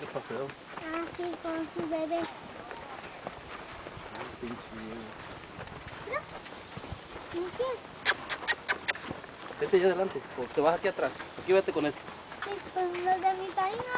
de paseo. Ah, sí, con su bebé. Ah, pinche viejo. ¿Y qué? Vete allá adelante, o te vas aquí atrás. Aquí vete con esto. Sí, con los de mi país.